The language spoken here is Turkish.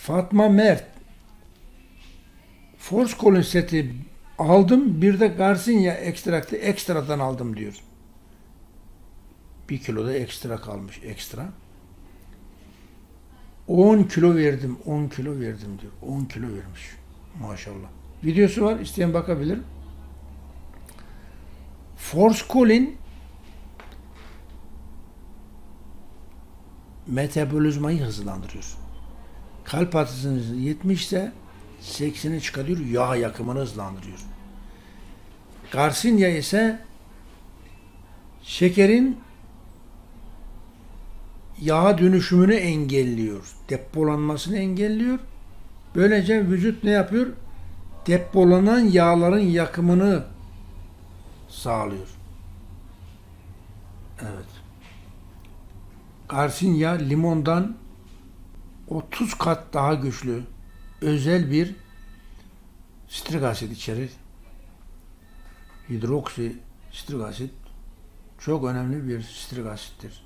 Fatma Mert Force Colin seti aldım. Bir de Garcinia ekstraktı ekstradan aldım diyor. Bir kilo da ekstra kalmış ekstra. 10 kilo verdim. 10 kilo verdim diyor. 10 kilo vermiş. Maşallah. Videosu var. isteyen bakabilir. Force Colin metabolizmayı hızlandırıyor. Kalp atışınız 70 ise 80'e çıkarıyor, yağ yakımını hızlandırıyor. Garcinia ise şekerin yağ dönüşümünü engelliyor. Depolanmasını engelliyor. Böylece vücut ne yapıyor? Depolanan yağların yakımını sağlıyor. Evet. Garcinia limondan 30 kat daha güçlü özel bir strik asit içerir. Hidroksi strik asit çok önemli bir strik asittir.